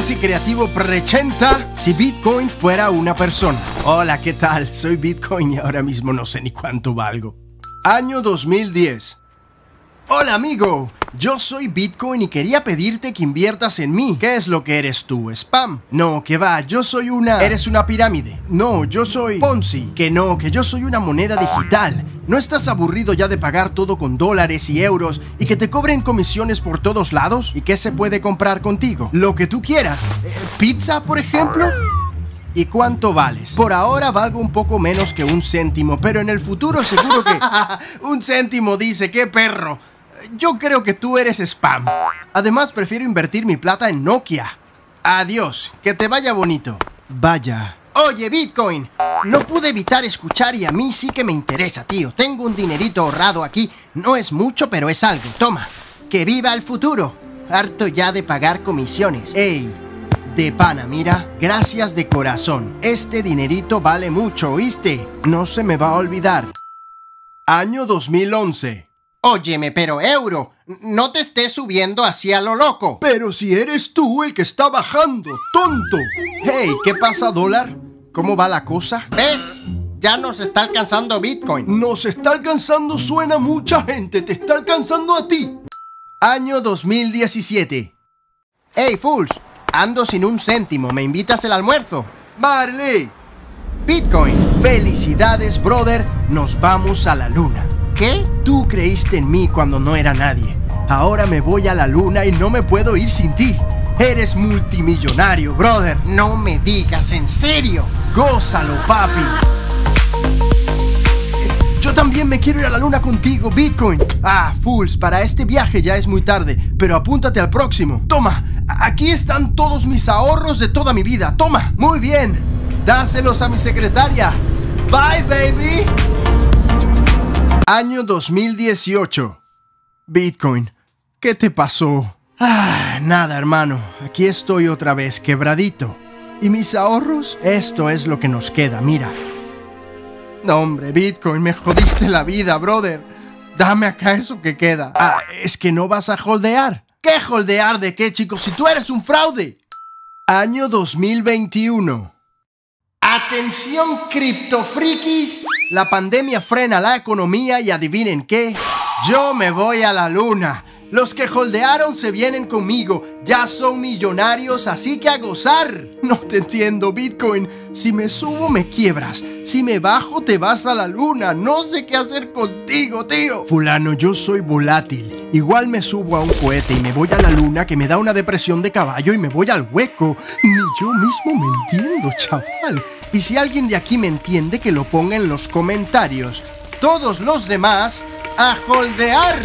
Casi Creativo presenta si Bitcoin fuera una persona. Hola, ¿qué tal? Soy Bitcoin y ahora mismo no sé ni cuánto valgo. Año 2010. Hola amigo, yo soy Bitcoin y quería pedirte que inviertas en mí. ¿Qué es lo que eres tú? ¿Spam? No, que va, yo soy una... ¿Eres una pirámide? No, yo soy... Ponzi. Que no, que yo soy una moneda digital. ¿No estás aburrido ya de pagar todo con dólares y euros y que te cobren comisiones por todos lados? ¿Y qué se puede comprar contigo? Lo que tú quieras. Eh, ¿Pizza, por ejemplo? ¿Y cuánto vales? Por ahora valgo un poco menos que un céntimo, pero en el futuro seguro que... un céntimo dice, qué perro. Yo creo que tú eres spam. Además, prefiero invertir mi plata en Nokia. Adiós, que te vaya bonito. Vaya. Oye, Bitcoin, no pude evitar escuchar y a mí sí que me interesa, tío. Tengo un dinerito ahorrado aquí. No es mucho, pero es algo. Toma. Que viva el futuro. Harto ya de pagar comisiones. Ey, de pana, mira. Gracias de corazón. Este dinerito vale mucho, ¿oíste? No se me va a olvidar. Año 2011. Óyeme, pero euro, no te estés subiendo hacia lo loco. Pero si eres tú el que está bajando, tonto. Hey, ¿qué pasa, dólar? ¿Cómo va la cosa? ¿Ves? Ya nos está alcanzando Bitcoin. Nos está alcanzando suena mucha gente, te está alcanzando a ti. Año 2017. Hey, Fools, ando sin un céntimo, ¿me invitas el almuerzo? Marley. Bitcoin, felicidades, brother, nos vamos a la luna. ¿Qué? Tú creíste en mí cuando no era nadie. Ahora me voy a la luna y no me puedo ir sin ti. Eres multimillonario, brother. No me digas, en serio. Gózalo, papi. Yo también me quiero ir a la luna contigo, Bitcoin. Ah, fools, para este viaje ya es muy tarde, pero apúntate al próximo. Toma, aquí están todos mis ahorros de toda mi vida. Toma, muy bien. Dáselos a mi secretaria. Bye, baby. Año 2018. Bitcoin, ¿qué te pasó? Ah, nada, hermano. Aquí estoy otra vez, quebradito. ¿Y mis ahorros? Esto es lo que nos queda, mira. No, hombre, Bitcoin, me jodiste la vida, brother. Dame acá eso que queda. Ah, es que no vas a holdear. ¿Qué holdear de qué, chicos? Si tú eres un fraude. Año 2021. Atención, criptofrikis. La pandemia frena la economía y adivinen qué. Yo me voy a la luna. Los que holdearon se vienen conmigo. Ya son millonarios, así que a gozar. No te entiendo, Bitcoin. Si me subo, me quiebras. Si me bajo, te vas a la luna. No sé qué hacer contigo, tío. Fulano, yo soy volátil. Igual me subo a un cohete y me voy a la luna que me da una depresión de caballo y me voy al hueco. Ni yo mismo me entiendo, chaval. Y si alguien de aquí me entiende, que lo ponga en los comentarios. Todos los demás, a holdear.